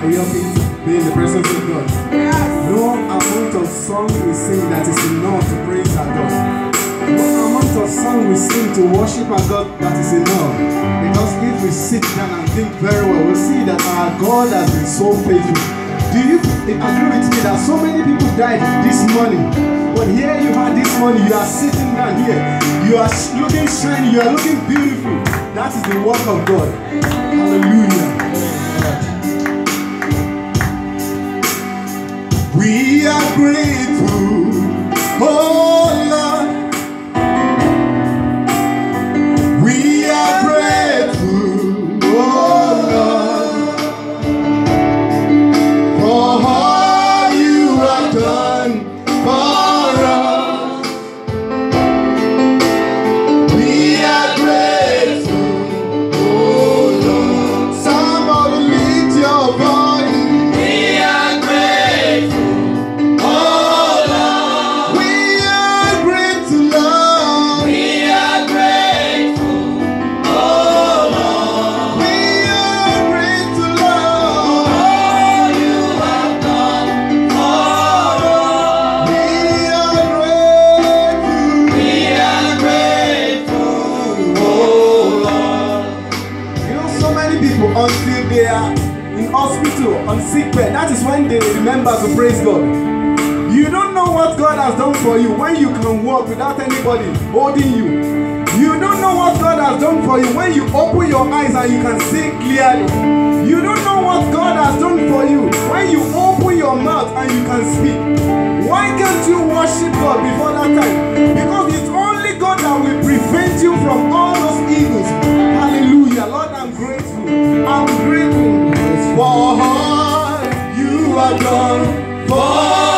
To be in the presence of God? No amount of song we sing that is enough to praise our God. No amount of song we sing to worship our God that is enough. Because if we sit down and think very well, we'll see that our God has been so faithful. Do you agree with me that so many people died this morning? But here you are this morning, you are sitting down here. You are looking shiny, you are looking beautiful. That is the work of God. Hallelujah. We are grateful, people until they are in hospital on sick bed, that is when they remember to praise God. You don't know what God has done for you when you can walk without anybody holding you. You don't know what God has done for you when you open your eyes and you can see clearly. You you have